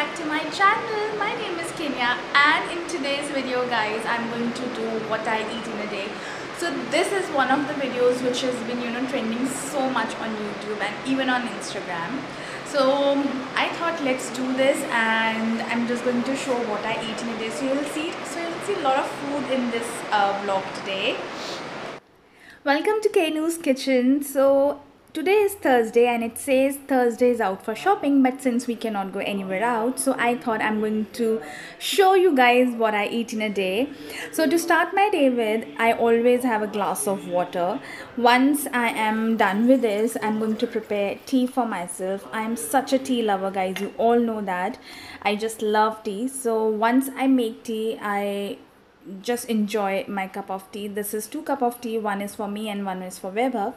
back to my channel. My name is Kenya and in today's video guys I'm going to do what I eat in a day. So this is one of the videos which has been you know trending so much on YouTube and even on Instagram. So I thought let's do this and I'm just going to show what I eat in a day. So you'll see so you'll see a lot of food in this uh, vlog today. Welcome to Kenu's Kitchen. So today is Thursday and it says Thursday is out for shopping but since we cannot go anywhere out so I thought I'm going to show you guys what I eat in a day. So to start my day with I always have a glass of water. Once I am done with this I'm going to prepare tea for myself. I am such a tea lover guys you all know that. I just love tea so once I make tea I just enjoy my cup of tea. This is two cup of tea. One is for me and one is for Vaibhav.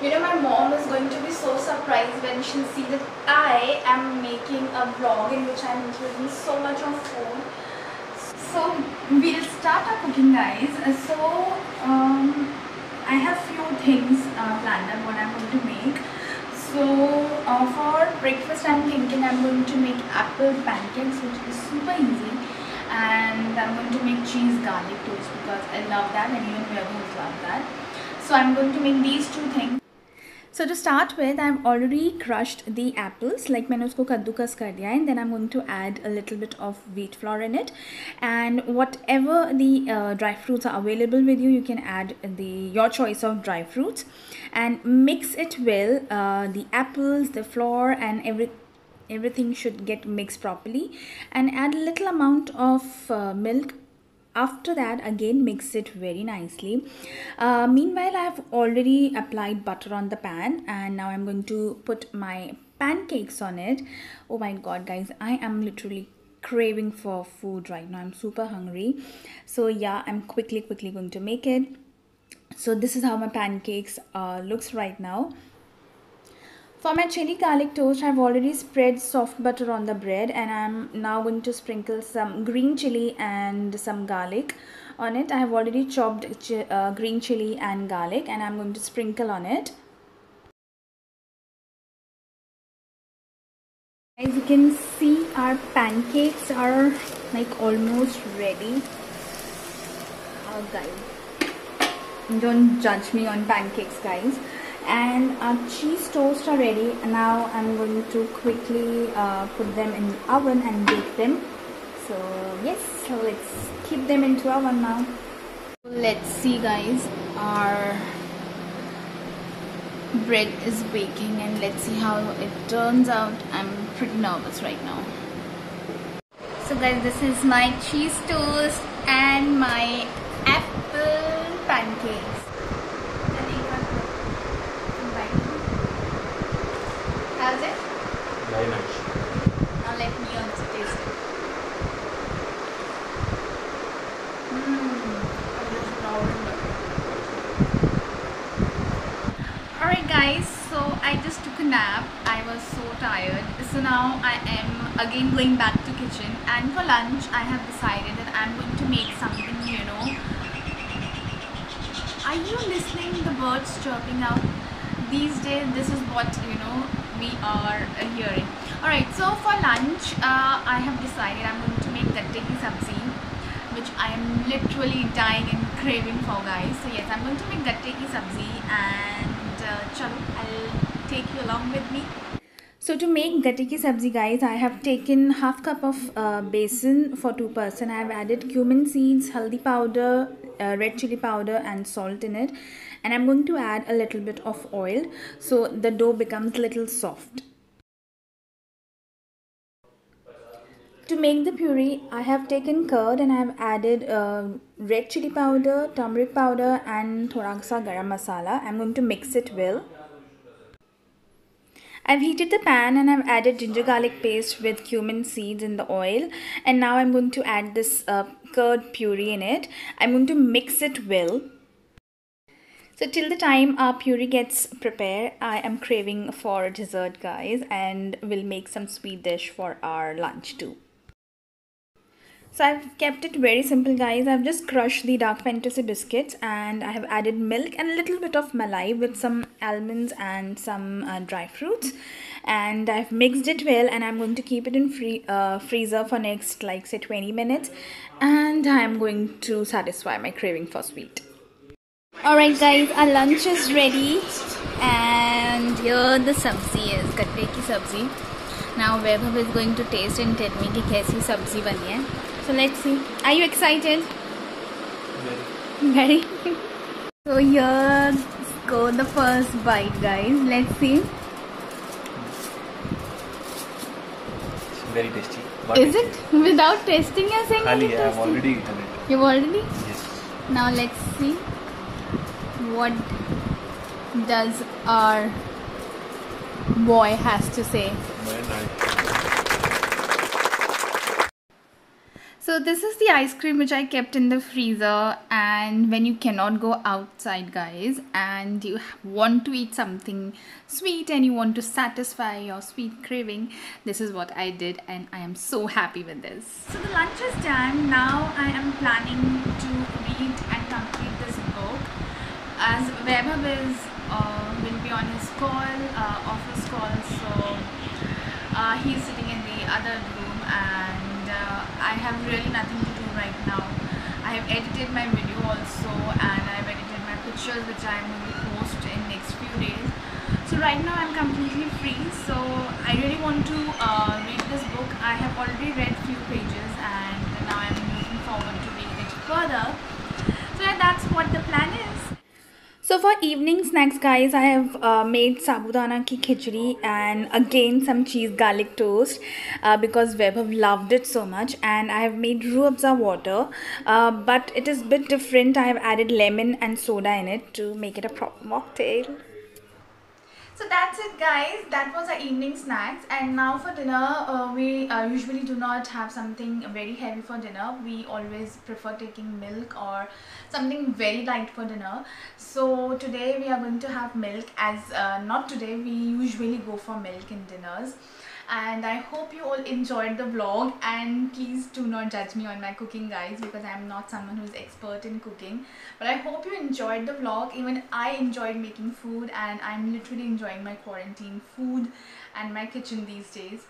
You know my mom is going to be so surprised when she'll see that I am making a vlog in which I'm including so much of food. So we'll start our cooking guys. So um, I have few things uh, planned on what I'm going to make. So uh, for breakfast I'm thinking I'm going to make apple pancakes which is super easy and I'm going to make cheese garlic toast because I love that and even Weber love that. So I'm going to make these two things. So to start with, I've already crushed the apples like मैंने उसको कद्दूकस कर दिया and then I'm going to add a little bit of wheat flour in it and whatever the uh, dry fruits are available with you you can add the your choice of dry fruits and mix it well uh, the apples the flour and every everything should get mixed properly and add a little amount of uh, milk. After that again mix it very nicely. Uh, meanwhile i have already applied butter on the pan and now i'm going to put my pancakes on it. Oh my god guys i am literally craving for food right now. I'm super hungry. So yeah i'm quickly quickly going to make it. So this is how my pancakes uh, looks right now for my chili garlic toast, I've already spread soft butter on the bread and I'm now going to sprinkle some green chili and some garlic on it. I have already chopped ch uh, green chili and garlic and I'm going to sprinkle on it. As you can see, our pancakes are like almost ready. Oh guys, don't judge me on pancakes guys and our cheese toast are ready. Now I'm going to quickly uh, put them in the oven and bake them. So yes so let's keep them into oven now. Let's see guys. Our bread is baking and let's see how it turns out. I'm pretty nervous right now. So guys this is my cheese toast and my apple pancakes How's it? Very nice. Now let me also taste it. Alright guys, so I just took a nap. I was so tired. So now I am again going back to kitchen and for lunch I have decided that I'm going to make something, you know. Are you listening the birds chirping out? These days this is what, you know, we are hearing. Alright so for lunch uh, I have decided I'm going to make gatte ki sabzi which I am literally dying and craving for guys. So yes I'm going to make gatte ki sabzi and uh, chalo I'll take you along with me. So to make gatte ki sabzi guys I have taken half cup of uh, besan for two person. I have added cumin seeds haldi powder uh, red chili powder and salt in it and I'm going to add a little bit of oil so the dough becomes a little soft. To make the puree, I have taken curd and I have added uh, red chili powder, turmeric powder and thoda garam masala. I'm going to mix it well. I've heated the pan and I've added ginger garlic paste with cumin seeds in the oil and now I'm going to add this uh, curd puree in it. I'm going to mix it well. So till the time our puree gets prepared, I am craving for dessert guys and we'll make some sweet dish for our lunch too. So I've kept it very simple guys. I've just crushed the dark fantasy biscuits and I have added milk and a little bit of malai with some almonds and some uh, dry fruits and I've mixed it well and I'm going to keep it in free uh, freezer for next like say 20 minutes and I'm going to satisfy my craving for sweet. Alright guys, our lunch is ready and here the sabzi is, gatte ki sabzi. Now Vaibhav is going to taste and tell me ki kaisi sabzi bani hai. So let's see. Are you excited? Very. Very? so here go the first bite guys. Let's see. It's very tasty. But is it? Without tasting you're saying Ali, I've already eaten it. You've already? Yes. Now let's see what does our boy has to say. So this is the ice cream which I kept in the freezer and when you cannot go outside guys and you want to eat something sweet and you want to satisfy your sweet craving this is what I did and I am so happy with this. So the lunch is done now I am planning to read and as Vaibhav is uh, will be on his call uh, office call so uh, he's sitting in the other room and uh, I have really nothing to do right now. I have edited my video also and I have edited my pictures which I am going to post in next few days. So right now I'm completely free so I really want to uh, read this book. I have already read few pages and now I'm looking forward to reading it further. So yeah, that's what the plan. So for evening snacks guys, I have uh, made sabudana ki khichdi and again some cheese garlic toast uh, because Vaibhav loved it so much and I have made Rooh Afza water uh, but it is a bit different. I have added lemon and soda in it to make it a proper mocktail. So that's it guys, that was our evening snacks and now for dinner uh, we uh, usually do not have something very heavy for dinner. We always prefer taking milk or something very light for dinner. So today we are going to have milk as uh, not today we usually go for milk in dinners and I hope you all enjoyed the vlog. And please do not judge me on my cooking guys because I'm not someone who's expert in cooking. But I hope you enjoyed the vlog. Even I enjoyed making food and I'm literally enjoying my quarantine food and my kitchen these days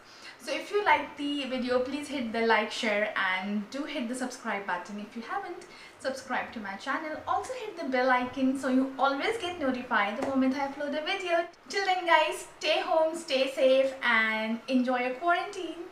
so if you like the video please hit the like share and do hit the subscribe button if you haven't subscribe to my channel. Also hit the bell icon so you always get notified the moment I upload a video. Till then guys stay home stay safe and enjoy your quarantine